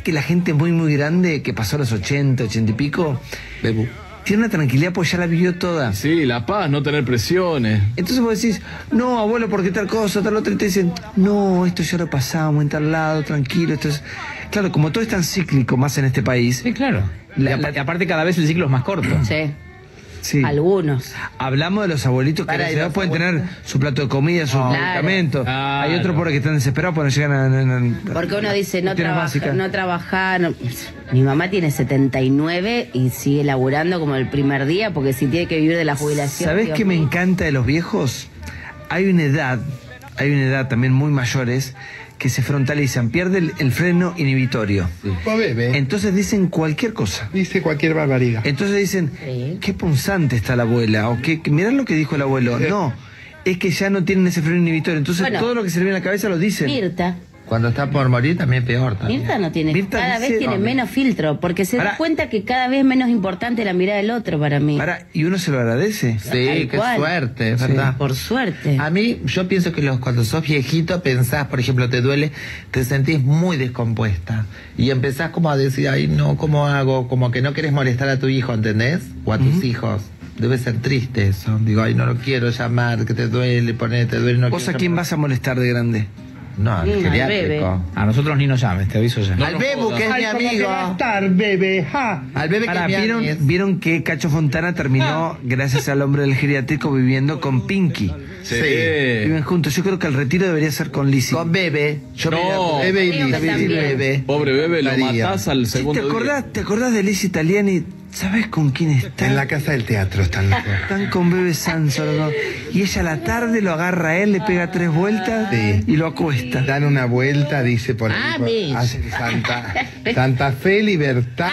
¿Viste que la gente muy, muy grande, que pasó a los 80, 80 y pico, Bebu. tiene una tranquilidad pues ya la vivió toda? Sí, la paz, no tener presiones. Entonces vos decís, no, abuelo, porque tal cosa, tal otra, y te dicen, no, esto ya lo pasamos en tal lado, tranquilo, esto es... Claro, como todo es tan cíclico más en este país, Sí, claro. La- y, apa- y aparte cada vez el ciclo es más corto. Sí, sí. algunos. Hablamos de los abuelitos que Para, a ¿y la edad los pueden tener su plato de comida, su Claro. medicamento. Claro. Hay otros pobres que están desesperados porque no llegan a... a- a- Porque uno dice, no, cuestiones trabaja, básicas. no trabajar. no- Mi mamá tiene 79 y sigue laburando como el primer día porque si tiene que vivir de la jubilación. ¿Sabés Dios qué me mío. encanta de los viejos? Hay una edad, hay una edad también muy mayores que se frontalizan, pierden el, el freno inhibitorio. Bebe. Entonces dicen cualquier cosa. Dice cualquier barbaridad. Entonces dicen, Sí. qué punzante está la abuela, o que mirá lo que dijo el abuelo. No, es que ya no tienen ese freno inhibitorio. Entonces Bueno. todo lo que se le viene a la cabeza lo dicen. Mirta. Cuando está por morir también peor. También. Mirta no tiene. Mirta cada dice- vez tiene no, menos filtro porque se Pará. da cuenta que cada vez es menos importante la mirada del otro para mí. Pará, y uno se lo agradece. Sí, Tal qué cual. suerte, es ¿verdad? Por suerte. A mí, yo pienso que los, cuando sos viejito pensás, por ejemplo, te duele, te sentís muy descompuesta. Y empezás como a decir, ay, no, ¿cómo hago? Como que no querés molestar a tu hijo, ¿entendés? O a tus hijos. Debe ser triste eso. Digo, ay, no lo quiero llamar, que te duele, poner, te duele, no ¿Vos a quién llamar". vas a molestar de grande? No, al Mm, geriátrico. bebé. A nosotros ni nos llames, te aviso ya. al Bebu, que es mi amigo. estar, bebe, ja. Al bebé que es mi ¿vieron, amigo. vieron que Cacho Fontana terminó, gracias al hombre del geriátrico, viviendo con Pinky. Sí. Viven juntos. Yo creo que el retiro debería ser con Lizzie. Con bebé. Yo No. me bebé y que también. bebé. Pobre bebé, lo María. matás al Sí, segundo ¿Te acordás, ¿Te acordás de Lizzie Italiani? ¿Sabés con quién está? En la casa del teatro están los dos. Están con Bebe Sanso los dos. Y ella a la tarde lo agarra a él, le pega tres vueltas Sí. y lo acuesta. Dan una vuelta, dice por ahí. Ah, por- hacen Santa, Santa Fe, Libertad.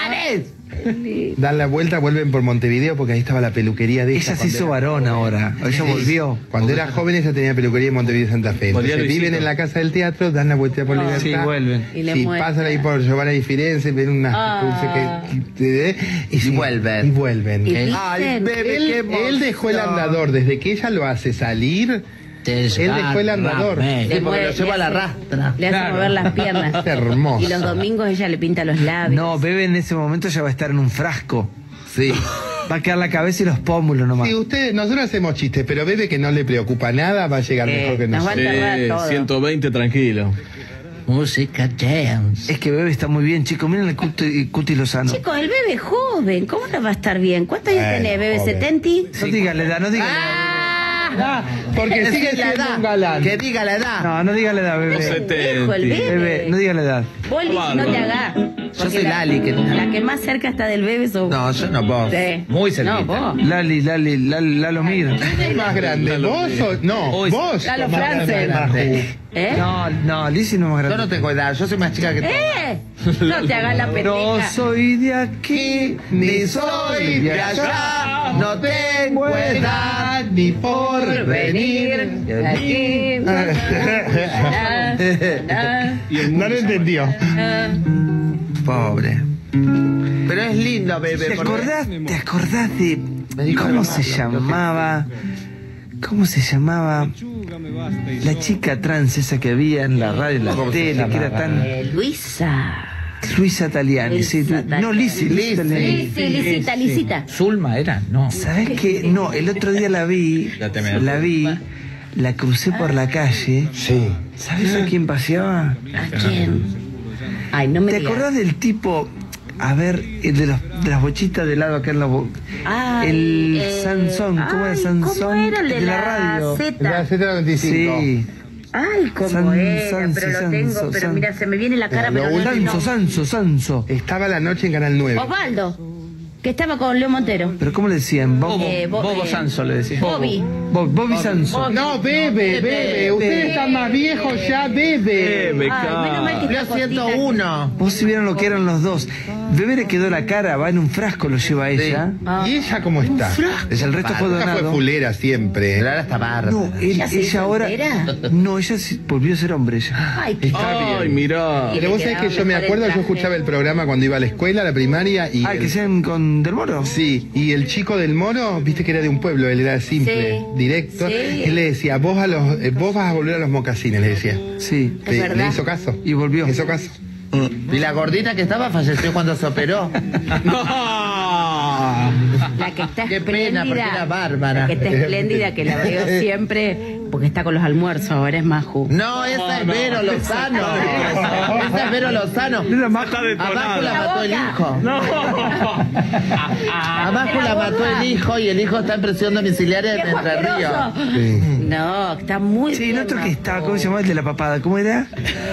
Dan la vuelta, vuelven por Montevideo porque ahí estaba la peluquería de ella. Ella se hizo era- varón ahora. Ella volvió. Cuando era joven ella tenía peluquería en Montevideo Santa Fe. Entonces viven en la casa del teatro, dan la vuelta por Libertad. Sí, vuelven. Y le pasan ahí por Giovanna y Firenze, ven unas Ah. cruces que, que- y, sí, vuelven. Y vuelven. Y Él, dicen- Ay, bebé, qué él dejó el andador, desde que ella lo hace salir, él dejó el andador. Sí, porque lo lleva a la rastra. Le hace Claro. mover las piernas. Hermoso. Y los domingos ella le pinta los labios. No, Bebe en ese momento ya va a estar en un frasco. Sí. Va a quedar la cabeza y los pómulos nomás. Sí, ustedes, nosotros hacemos chistes, pero Bebe que no le preocupa nada va a llegar Eh, mejor que nos va a nosotros. enterrar Sí, todo. 120 tranquilo. Música dance. Es que Bebe está muy bien, chicos. Miren el Cuti, Cuti Lozano. Chicos, el bebé es joven. ¿Cómo no va a estar bien? ¿Cuántos años Bueno, tiene, bebé? joven. ¿70? No diga la edad, no diga la edad. Porque Que sigue siendo un edad. galán. Que diga la edad. No, no diga la edad, Bebe. Pendejo, el bebé. Bebe, no diga la edad. Vos, Liz, no te hagas. Porque soy Lali, que- La que más cerca está del bebé sos No, yo no, vos. Sí. Muy cerquita. No, vos. Lali, Lali, Lali, Lalo Mir. ¿Quién es más grande? ¿Vos o.? No, Hoy- vos. Lalo grande. ¿Eh? No, no, Lizzie no es más Yo grande. no tengo edad, yo soy más chica que tú. ¿Eh? No te hagas la No pendeja. soy de aquí, Ni soy de allá, no tengo edad ni por venir. Aquí. No lo entendió. Pobre. Pero es lindo, bebé. ¿Te porque- acordás, ¿Te acordás de cómo se llamaba? ¿Cómo se llamaba? La chica trans esa que había en la radio, en la ¿Cómo se tele, que era tan... Luisa. Luisa Taliani, sí. No, Lizzie, Lizzie Taliani. Sí, Lisita, Lisita. Zulma era, no. ¿Sabes qué? No, el otro día la vi, la vi, la crucé por la calle. Sí. ¿Sabes a quién paseaba? ¿A quién? Ay, no me ¿Te acordás del tipo, a ver, el de, los, de las bochitas de helado acá en la bo- Ay, El eh, Sansón, ¿cómo era Sansón? ¿Cómo era el de, de la radio. Z? La Z95. Sí. Ay, cómo San- era, Sanso, pero lo Sanso, tengo, pero San- mira, se me viene la cara, Sanso, Sanso, Sanso. Estaba la noche en Canal 9. Osvaldo, que estaba con Leo Montero. ¿Pero cómo le decían? Bobo, Eh, Bo- Bobo eh, Sanso le decía. Bobby. Bo- Bobby Sanso. Bobby. No, bebe, bebe. Usted está más viejo ya, bebe. está siento cortita. uno. Vos si vieron lo que eran los dos. Bebé le quedó la cara, va en un frasco, lo lleva ella. Ah. ¿Y ella cómo está? Es el resto fue Ella fue donado. fulera siempre. Ahora está bárbara. No, él- ¿Ya se hizo ella ahora. No, ella volvió a ser hombre ella. Ay, qué Ay, mirá. Pero vos sabés que yo me acuerdo, yo escuchaba el programa cuando iba a la escuela, a la primaria, y. Ah, que sean con Del Moro. Sí, y el chico del moro, viste que era de un pueblo, él era simple, Sí, directo. sí. Él le decía, vos a los, eh, vos vas a volver a los mocasines, le decía. Sí. Es Le- le hizo caso. Y volvió. Le hizo caso. Y la gordita que estaba falleció cuando se operó. La que está Qué pena, espléndida. porque era bárbara. La que está espléndida, que la veo siempre, porque está con los almuerzos, ahora es Maju. No, esa es Vero Lozano. Esa es Vero Lozano. Era más Abajo la mató el hijo. Abajo la mató el hijo y el hijo está en presión domiciliaria en ¡Viejo Entre Ríos. No, está muy Sí, el otro que estaba, ¿cómo se llamaba el de la papada? ¿Cómo era?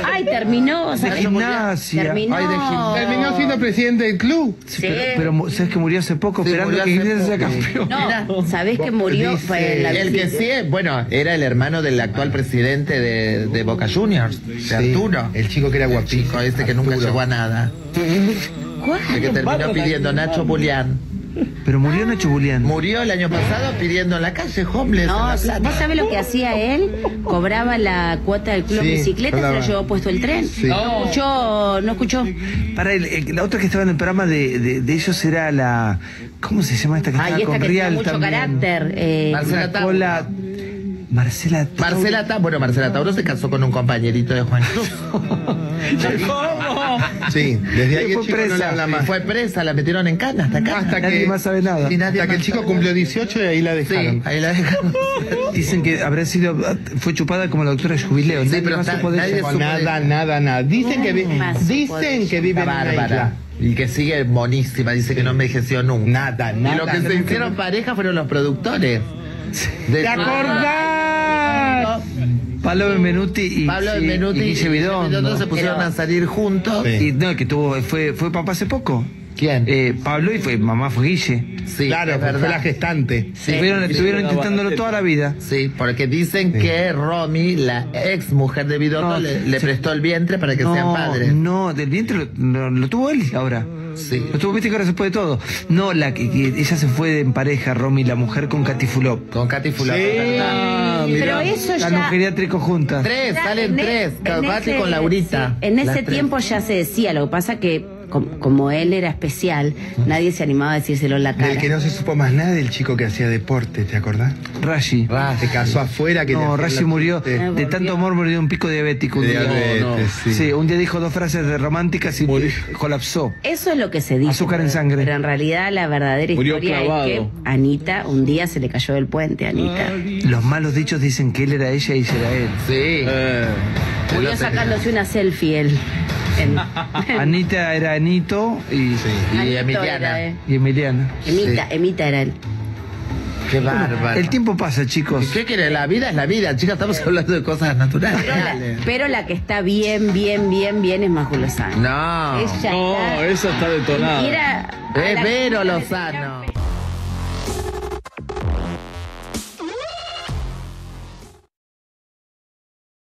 Ay, terminó. o sea, De gimnasia. Terminó. Ay, de gimnasia. Terminó siendo presidente del club. Sí. Pero, sabes que murió hace poco Sí, esperando que poco. campeón. No, ¿sabés que murió? Dice- Fue la El que sí, es- bueno, era el hermano del actual presidente de, de Boca Juniors, de Sí, Arturo. El chico que era guapísimo. chico ese que nunca llegó a nada. ¿Cuál? El que terminó pidiendo Nacho Bulián. Pero murió Nacho Julián. Murió el año pasado pidiendo en la calle, homeless, en No, La Plata. ¿vos sabés lo que hacía él? Cobraba la cuota del club Sí, bicicleta y se lo llevó puesto el tren. Sí. No escuchó, no escuchó. Para el, el- la otra que estaba en el programa de, de, de ellos era la. ¿Cómo se llama esta que Ay, estaba esta con que mucho también? carácter. eh, Marcela cola. Marcela Tauro. Marcela Tauro, bueno, Marcela Tauro se casó con un compañerito de Juan Cruz. Sí, desde ahí el Fue chico no le presa. habla más. fue presa, la metieron en cana hasta acá. Hasta Nadie que, más sabe nada. Y nadie hasta que el chico cumplió 18 y ahí la Sí, dejaron. ahí la dejaron. Dicen que habrá sido. Fue chupada como la doctora Jubileo. Sí, Nadie pero más supo de nadie ella. supo Nada, nada, nada. Dicen que, vi- dicen que vive en una isla. Y que sigue monísima, dice que no envejeció nunca. Nada, nada. y lo que se hicieron pareja fueron los productores. ¿Te acordás? Pablo Benvenuti y, Pablo sí, Benvenuti y Guille Bidondo. se pusieron Pero- a salir juntos. Sí. Y no, que tuvo, fue, fue papá hace poco. ¿Quién? Eh, Pablo y fue mamá fue Guille. sí, claro, fue la gestante. Estuvieron, estuvieron intentándolo toda la vida. Sí, porque dicen que Romy, la ex mujer de Bidondo, No, le, le sí. prestó el vientre para que sean No, padres. no, del vientre lo, lo- lo tuvo él ahora. Sí. Lo tuvo, viste que ahora se puede todo. No, la que, que ella se fue en pareja, Romy, la mujer con Katy Fulop. Con Katy Fulop. Sí. ¿verdad? Pero eso La ya. geriátrico juntas. Tres, salen En e- tres. en Katy ese- con Laurita. sí, en Las ese tres. tiempo ya se decía, lo que pasa que com- como él era especial, nadie se animaba a decírselo en la cara. Del que no se supo más nada del chico que hacía deporte, ¿te acordás? Rashi. Se casó afuera. Que No, Rashi murió. De tanto amor murió de un pico diabético. Un día. Diabetes, sí. Sí, un día dijo dos frases de románticas y colapsó. Eso es lo que se dice. Azúcar en sangre. Pero en realidad la verdadera Murió historia clavado. es que Anita un día se le cayó del puente, Anita. Los malos dichos dicen que él era ella y ella era él. Sí. Eh, Murió sacándose una selfie él. En- Anita era Anito y, Y Anito Emiliana. era, eh. y Emiliana. Emita, Emita era él. Qué bárbaro. El tiempo pasa, chicos. ¿Qué quiere? La vida es la vida, chicas. Estamos hablando de cosas naturales. Pero la, pero la que está bien, bien, bien, bien es Majo Lozano. No. Ella no, está- esa está detonada. Era- Es Vero Lozano.